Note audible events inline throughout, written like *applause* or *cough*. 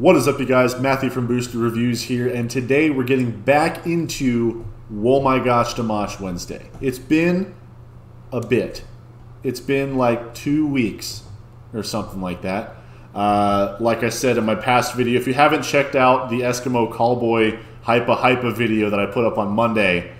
What is up, you guys? Matthew from Boostd Reviews here, and today we're getting back into Whoa My Gosh Dimash Wednesday. It's been a bit. It's been like two weeks or something like that. Uh, like I said in my past video, if you haven't checked out the Eskimo Callboy Hypa Hypa video that I put up on Monday,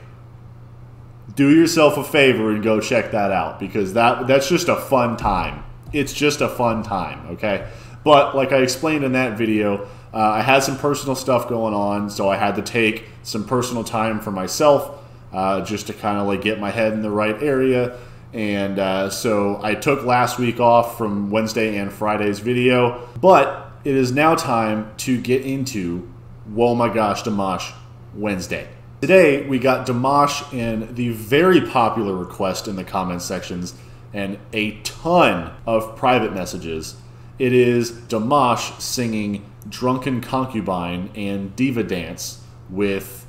do yourself a favor and go check that out because that that's just a fun time. It's just a fun time, okay? But like I explained in that video, uh, I had some personal stuff going on, so I had to take some personal time for myself uh, just to kind of like get my head in the right area. And uh, so I took last week off from Wednesday and Friday's video, but it is now time to get into Whoa My Gosh Dimash Wednesday. Today we got Dimash in the very popular request in the comment sections and a ton of private messages it is Dimash singing Drunken Concubine and Diva Dance with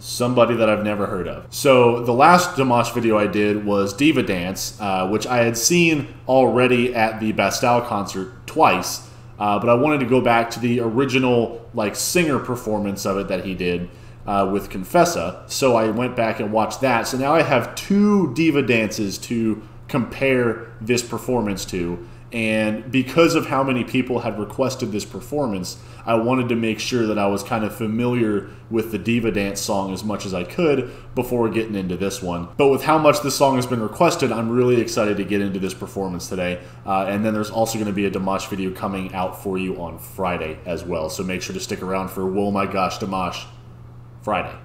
somebody that I've never heard of. So the last Dimash video I did was Diva Dance, uh, which I had seen already at the Bastille concert twice, uh, but I wanted to go back to the original like singer performance of it that he did. Uh, with Confessa, so I went back and watched that. So now I have two diva dances to compare this performance to, and because of how many people had requested this performance, I wanted to make sure that I was kind of familiar with the Diva Dance song as much as I could before getting into this one. But with how much this song has been requested, I'm really excited to get into this performance today. Uh, and then there's also going to be a Dimash video coming out for you on Friday as well. So make sure to stick around for Whoa My Gosh Dimash Friday.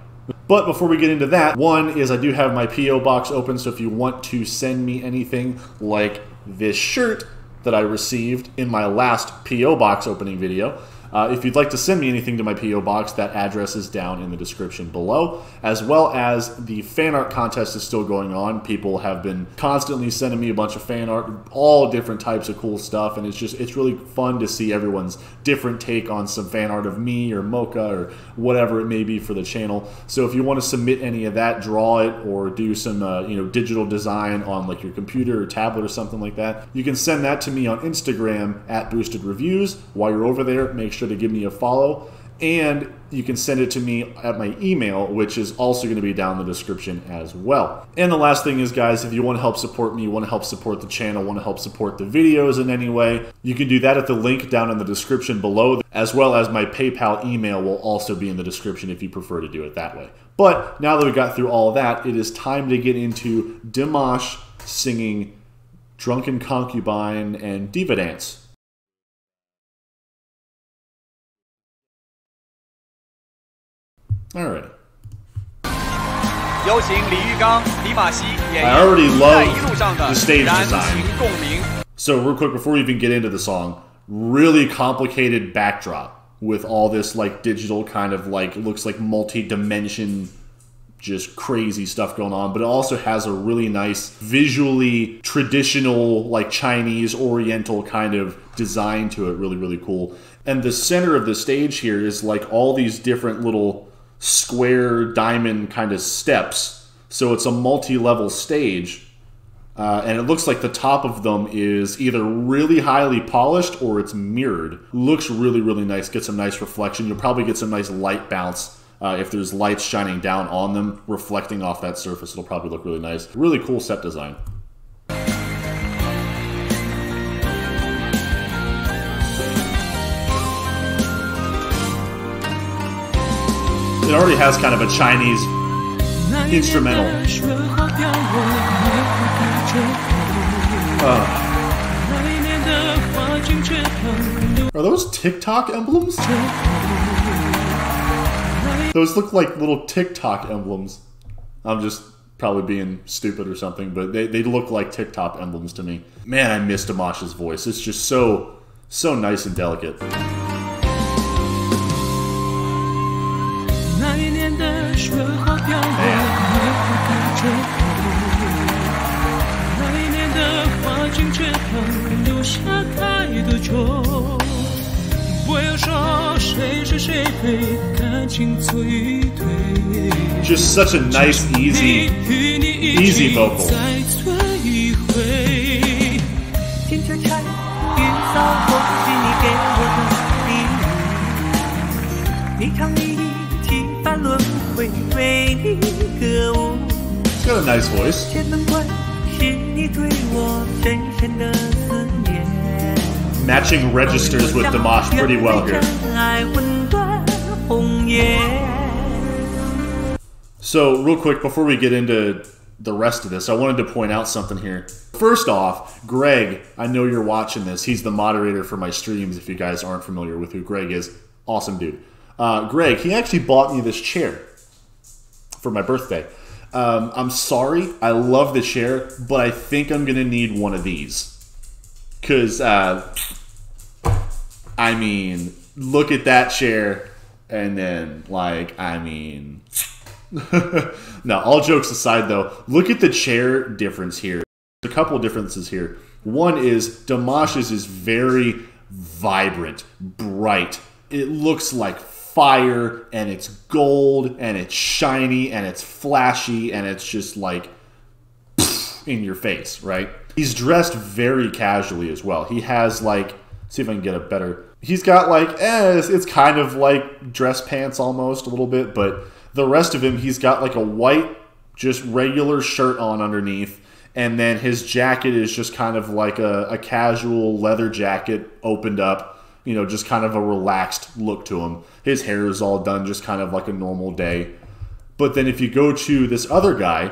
But before we get into that, one is I do have my P.O. box open, so if you want to send me anything like this shirt, that I received in my last P.O. Box opening video. Uh, if you'd like to send me anything to my P.O. Box, that address is down in the description below, as well as the fan art contest is still going on. People have been constantly sending me a bunch of fan art, all different types of cool stuff, and it's just, it's really fun to see everyone's different take on some fan art of me or Mocha or whatever it may be for the channel. So if you want to submit any of that, draw it, or do some, uh, you know, digital design on like your computer or tablet or something like that, you can send that to me on Instagram at Boostd Reviews. While you're over there, make sure sure to give me a follow. And you can send it to me at my email, which is also going to be down in the description as well. And the last thing is, guys, if you want to help support me, you want to help support the channel, want to help support the videos in any way, you can do that at the link down in the description below, as well as my PayPal email will also be in the description if you prefer to do it that way. But now that we got through all that, it is time to get into Dimash singing Drunken Concubine and Diva Dance. All right. I already love the stage design. So real quick before we even get into the song, really complicated backdrop with all this like digital kind of like looks like multi-dimension just crazy stuff going on, but it also has a really nice visually traditional like Chinese oriental kind of design to it, really really cool. And the center of the stage here is like all these different little square diamond kind of steps. So it's a multi level stage. Uh, and it looks like the top of them is either really highly polished or it's mirrored. Looks really, really nice. Get some nice reflection. You'll probably get some nice light bounce uh, if there's lights shining down on them, reflecting off that surface. It'll probably look really nice. Really cool set design. It already has kind of a Chinese instrumental. Uh. Are those TikTok emblems? Those look like little TikTok emblems. I'm just probably being stupid or something, but they, they look like TikTok emblems to me. Man, I miss Dimash's voice. It's just so, so nice and delicate. 让我每天都折腾那一年的华清池旁留下太多愁不要说谁是谁非感情错与对只想来生一定与你一起再醉一回金雀钗玉搔头是你给我的礼你唱一 got a nice voice. 千门关是你对我深深的思念。 Matching registers with Dimash pretty well here. 爱魂断红颜。 So, real quick, before we get into the rest of this, I wanted to point out something here. First off, Greg, I know you're watching this. He's the moderator for my streams. If you guys aren't familiar with who Greg is, awesome dude. Uh, Greg, he actually bought me this chair for my birthday. Um, I'm sorry, I love the chair, but I think I'm gonna need one of these. Cause, uh, I mean, look at that chair, and then, like, I mean, *laughs* no, all jokes aside, though, look at the chair difference here. A couple differences here. One is Dimash's is very vibrant, bright. It looks like fire, and it's gold, and it's shiny, and it's flashy, and it's just like in your face, right? He's dressed very casually as well. He has like, see if I can get a better. He's got like, eh, it's, it's kind of like dress pants almost a little bit, but the rest of him, he's got like a white, just regular shirt on underneath, and then his jacket is just kind of like a, a casual leather jacket opened up, you know, just kind of a relaxed look to him. His hair is all done just kind of like a normal day. But then if you go to this other guy,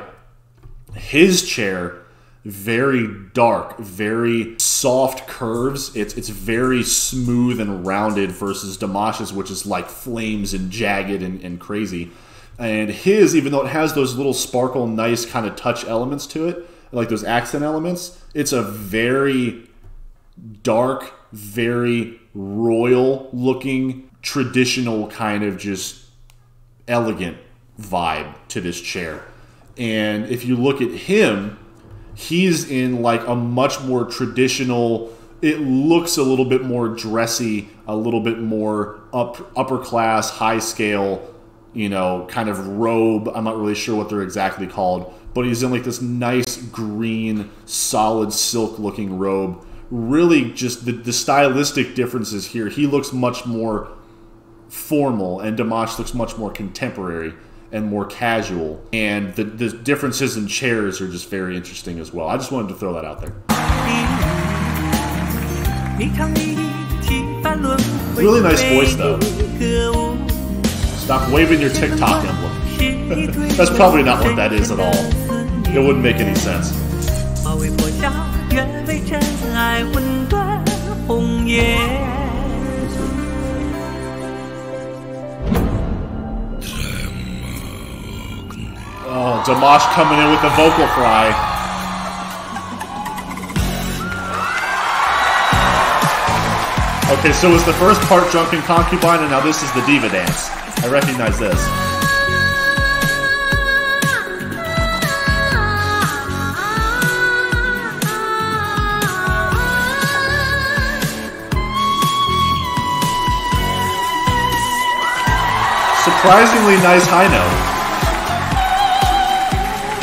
his chair very dark very soft curves it's it's very smooth and rounded versus Dimash's which is like flames and jagged and, and crazy and his even though it has those little sparkle nice kind of touch elements to it like those accent elements it's a very dark very royal looking traditional kind of just elegant vibe to this chair. And if you look at him, he's in like a much more traditional it looks a little bit more dressy, a little bit more up upper class, high scale, you know, kind of robe. I'm not really sure what they're exactly called, but he's in like this nice green, solid silk looking robe really just the, the stylistic differences here. He looks much more formal, and Dimash looks much more contemporary and more casual. And the, the differences in chairs are just very interesting as well. I just wanted to throw that out there. Really nice voice, though. Stop waving your TikTok emblem. That's probably not what that is at all. It wouldn't make any sense. Oh, Dimash coming in with the vocal fry. Okay, so it was the first part Drunken Concubine, and now this is the Diva Dance. I recognize this. Surprisingly nice high note.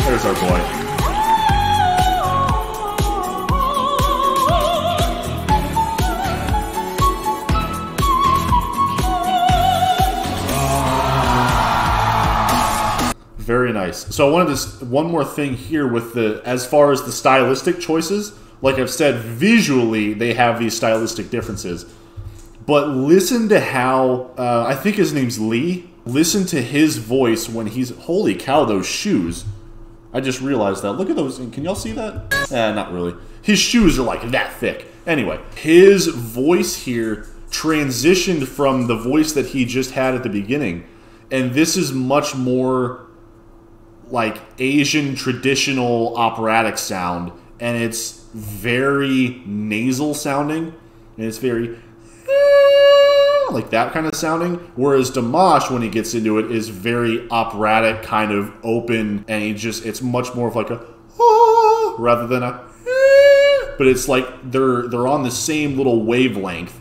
There's our boy. Very nice. So I wanted to one more thing here with the as far as the stylistic choices. Like I've said, visually they have these stylistic differences. But listen to how uh, I think his name's Li. Listen to his voice when he's holy cow those shoes. I just realized that. Look at those. Can y'all see that? Eh, not really. His shoes are like that thick. Anyway, his voice here transitioned from the voice that he just had at the beginning, and this is much more like Asian traditional operatic sound, and it's very nasal sounding, and it's very like that kind of sounding. Whereas Dimash, when he gets into it, is very operatic, kind of open, and he just it's much more of like a ah, rather than a. But it's like they're they're on the same little wavelength,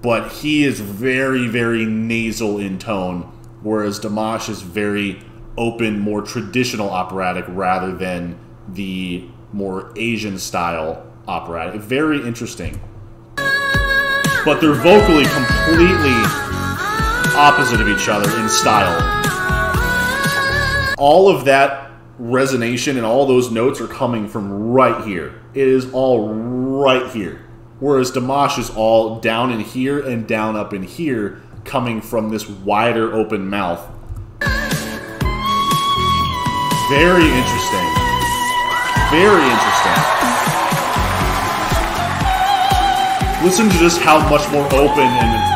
but he is very very nasal in tone, whereas Dimash is very open, more traditional operatic rather than the more Asian style operatic. Very interesting but they're vocally completely opposite of each other in style. All of that resonation and all those notes are coming from right here. It is all right here. Whereas Dimash is all down in here and down up in here, coming from this wider open mouth. Very interesting. Very interesting. Listen to just how much more open and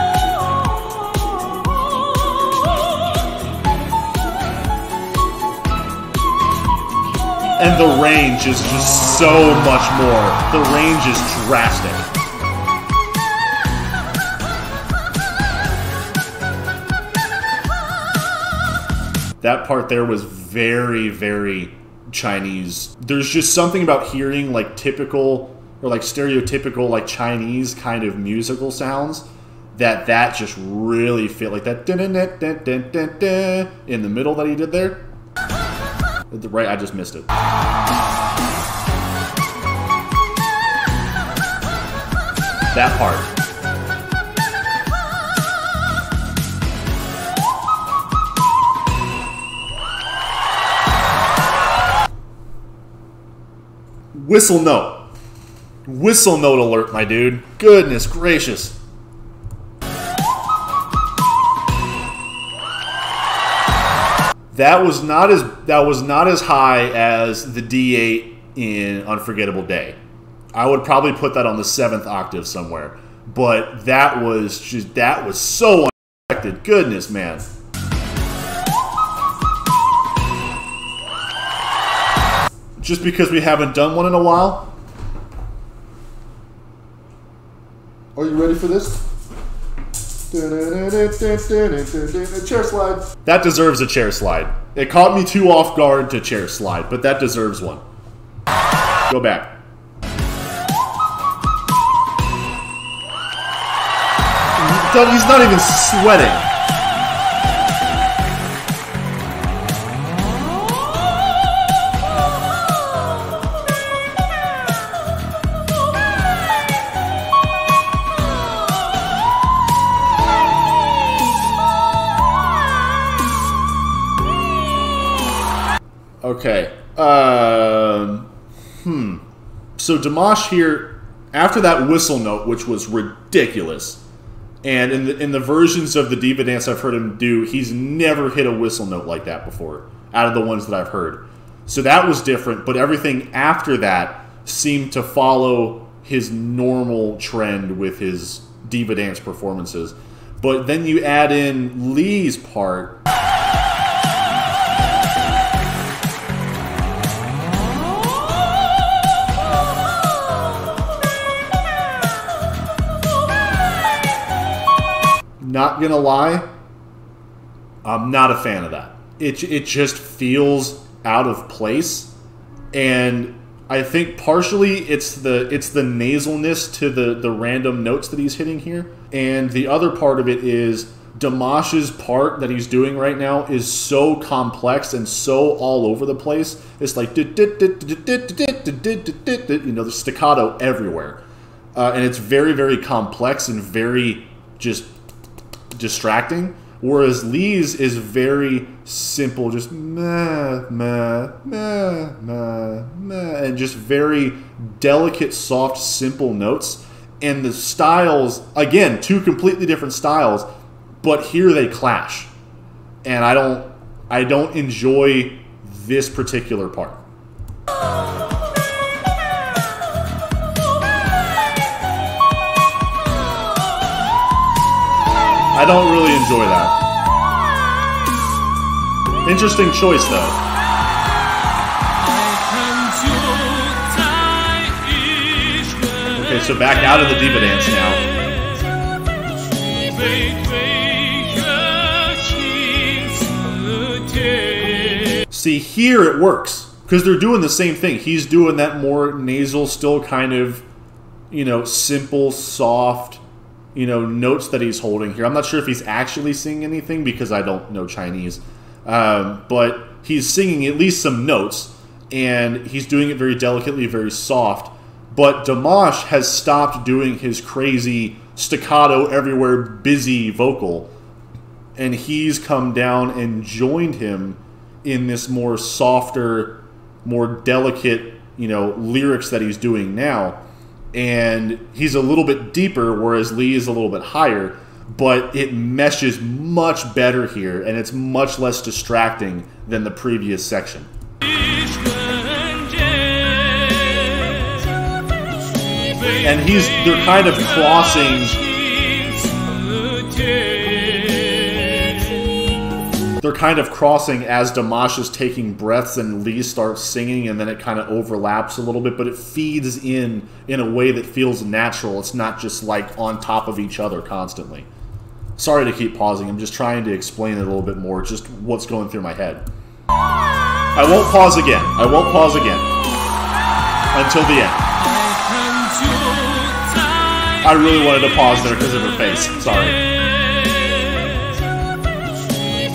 and the range is just so much more. The range is drastic. That part there was very, very Chinese. There's just something about hearing like typical or like stereotypical like Chinese kind of musical sounds that that just really feel like that in the middle that he did there. Right, I just missed it. That part. Whistle note. Whistle note alert, my dude. Goodness gracious. That was not as that was not as high as the D8 in Unforgettable Day. I would probably put that on the seventh octave somewhere. But that was just that was so unexpected. Goodness, man. Just because we haven't done one in a while. Are you ready for this? Chair slide. That deserves a chair slide. It caught me too off guard to chair slide, but that deserves one. Go back. He's not even sweating. So Dimash here, after that whistle note, which was ridiculous, and in the in the versions of the diva dance I've heard him do, he's never hit a whistle note like that before. Out of the ones that I've heard, so that was different. But everything after that seemed to follow his normal trend with his diva dance performances. But then you add in Li's part. Not gonna lie, I'm not a fan of that. It, it just feels out of place, and I think partially it's the it's the nasalness to the the random notes that he's hitting here, and the other part of it is Dimash's part that he's doing right now is so complex and so all over the place. It's like you know the staccato everywhere, uh, and it's very very complex and very just distracting. Whereas Li's is very simple, just meh, meh, meh, meh, meh, and just very delicate, soft, simple notes. And the styles, again, two completely different styles, but here they clash. And I don't, I don't enjoy this particular part. I don't really enjoy that. Interesting choice, though. Okay, so back out of the diva dance now. See, here it works because they're doing the same thing. He's doing that more nasal, still kind of, you know, simple, soft you know notes that he's holding here. I'm not sure if he's actually singing anything because I don't know Chinese, um, but he's singing at least some notes, and he's doing it very delicately, very soft. But Dimash has stopped doing his crazy staccato everywhere, busy vocal, and he's come down and joined him in this more softer, more delicate, you know, lyrics that he's doing now. And he's a little bit deeper, whereas Li is a little bit higher, but it meshes much better here, and it's much less distracting than the previous section. And he's they're kind of crossing they're kind of crossing as Dimash is taking breaths and Li starts singing, and then it kind of overlaps a little bit, but it feeds in in a way that feels natural. It's not just like on top of each other constantly. Sorry to keep pausing. I'm just trying to explain it a little bit more, just what's going through my head. I won't pause again. I won't pause again until the end. I really wanted to pause there because of her face. Sorry.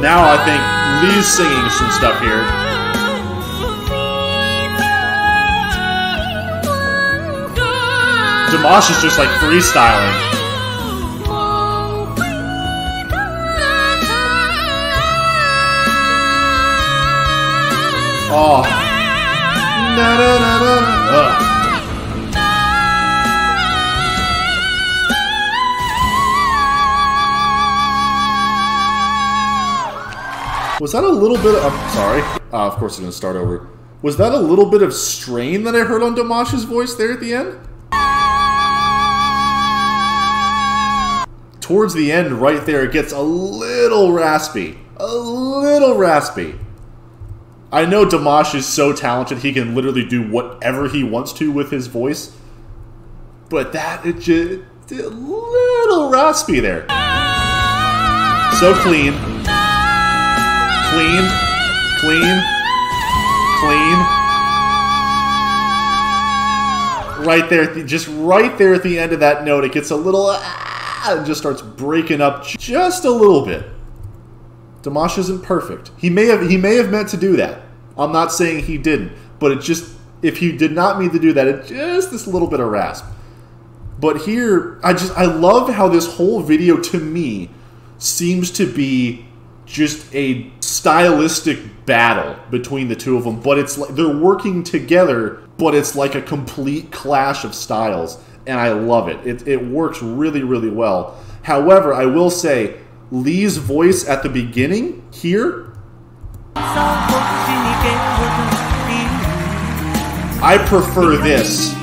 now I think Li's singing some stuff here. Dimash is just like freestyling. Oh. Na, na, na, Was that a little bit of, I'm sorry. Uh, of course, I'm going to start over. Was that a little bit of strain that I heard on Dimash's voice there at the end? Towards the end, right there, it gets a little raspy. A little raspy. I know Dimash is so talented, he can literally do whatever he wants to with his voice. But that, it just, a little raspy there. So clean. Clean. Clean. Clean. Right there, just right there at the end of that note, it gets a little, ah, and just starts breaking up just a little bit. Dimash isn't perfect. He may have he may have meant to do that. I'm not saying he didn't, but it just if he did not mean to do that, it just this little bit of rasp. But here, I just I love how this whole video to me seems to be just a stylistic battle between the two of them, but it's like they're working together, but it's like a complete clash of styles, and I love it. It, it works really, really well. However, I will say Li's voice at the beginning here, I prefer this.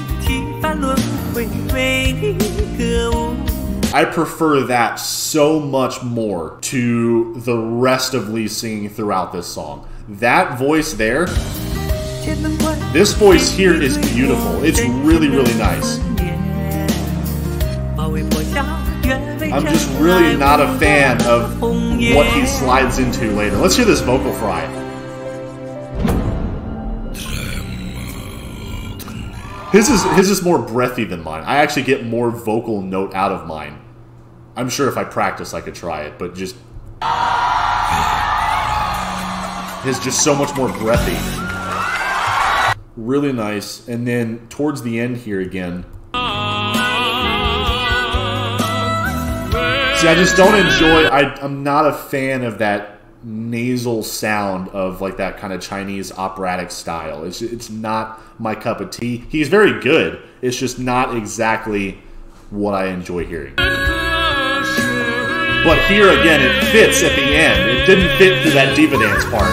I prefer that so much more to the rest of Li singing throughout this song. That voice there, this voice here is beautiful. It's really, really nice. I'm just really not a fan of what he slides into later. Let's hear this vocal fry. His is his is more breathy than mine. I actually get more vocal note out of mine. I'm sure if I practice I could try it, but just his just so much more breathy. Really nice. And then towards the end here again, See, I just don't enjoy. I, I'm not a fan of that nasal sound of like that kind of Chinese operatic style. It's it's not my cup of tea. He's very good. It's just not exactly what I enjoy hearing. But here again, it fits at the end. It didn't fit through that diva dance part.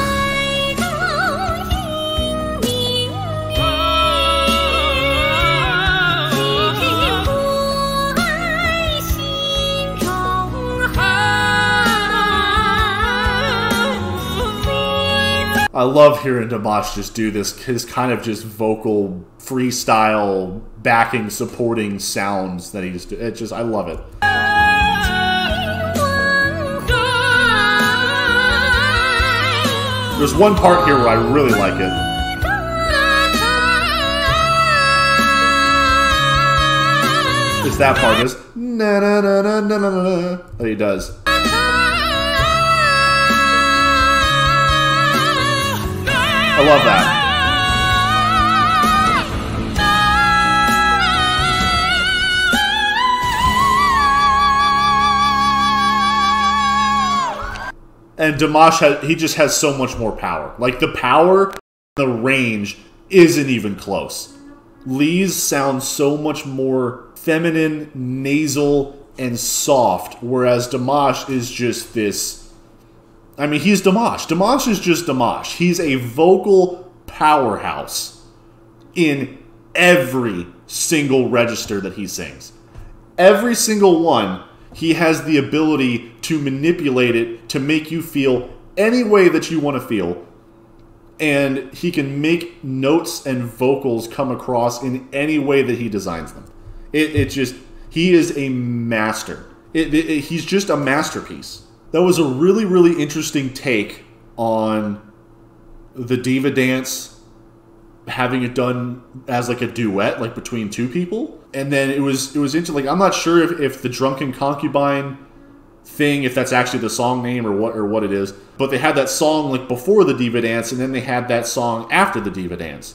I love hearing Dimash just do this, his kind of just vocal freestyle backing supporting sounds that he just it just I love it. There's one part here where I really like it. it. Is that part is na na na na na na na that oh, he does. I love that. And Dimash, has, he just has so much more power. Like the power, the range isn't even close. Li's sounds so much more feminine, nasal, and soft, whereas Dimash is just this. I mean, he's Dimash. Dimash is just Dimash. He's a vocal powerhouse in every single register that he sings. Every single one, he has the ability to manipulate it to make you feel any way that you want to feel. And he can make notes and vocals come across in any way that he designs them. It, it just, he is a master. It, it, he's just a masterpiece. That was a really, really interesting take on the diva dance having it done as like a duet, like between two people. And then it was it was into like I'm not sure if, if the drunken concubine thing, if that's actually the song name or what or what it is. But they had that song like before the diva dance, and then they had that song after the diva dance.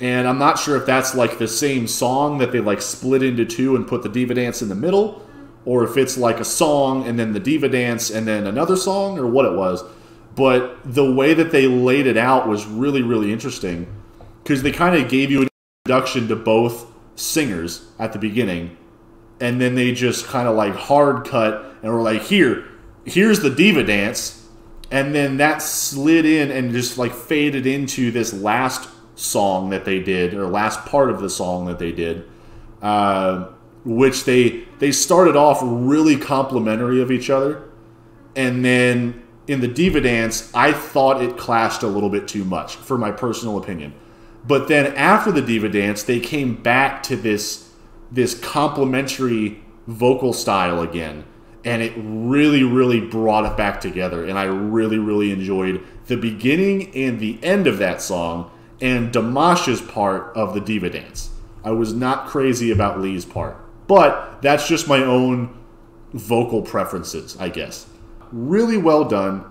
And I'm not sure if that's like the same song that they like split into two and put the diva dance in the middle, or if it's like a song and then the diva dance and then another song, or what it was. But the way that they laid it out was really really interesting because they kind of gave you an introduction to both singers at the beginning, and then they just kind of like hard cut and were like, "Here, here's the diva dance," and then that slid in and just like faded into this last song that they did or last part of the song that they did, uh, which they they started off really complimentary of each other, and then in the diva dance, I thought it clashed a little bit too much, for my personal opinion. But then after the diva dance, they came back to this this complementary vocal style again, and it really, really brought it back together. And I really, really enjoyed the beginning and the end of that song, and Dimash's part of the diva dance. I was not crazy about Li's part, but that's just my own vocal preferences, I guess. Really well done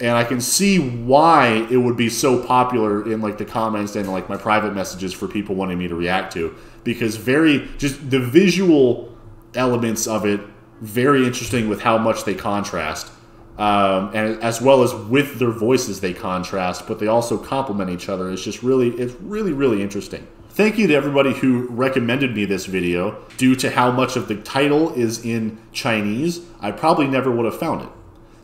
and I can see why it would be so popular in like the comments and like my private messages for people wanting me to react to. Because very just the visual elements of it very interesting with how much they contrast um, and as well as with their voices they contrast but they also complement each other. It's just really it's really really interesting. Thank you to everybody who recommended me this video due to how much of the title is in chinese. I probably never would have found it.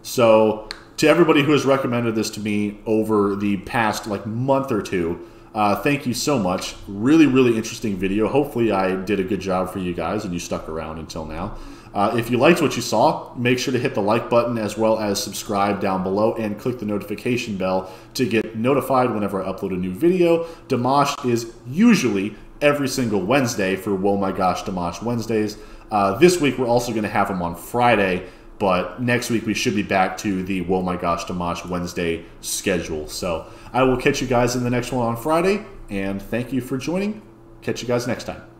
So to everybody who has recommended this to me over the past like month or two, uh, thank you so much. Really, really interesting video. Hopefully, I did a good job for you guys and you stuck around until now. Uh, if you liked what you saw, make sure to hit the like button as well as subscribe down below and click the notification bell to get notified whenever I upload a new video. Dimash is usually every single Wednesday for Whoa My Gosh Dimash Wednesdays. Uh, this week, we're also going to have them on Friday. But next week we should be back to the Whoa My Gosh Dimash Wednesday schedule. So I will catch you guys in the next one on Friday. And thank you for joining. Catch you guys next time.